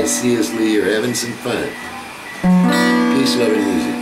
by C.S. Lee. You're having some fun. Peace, love, and music.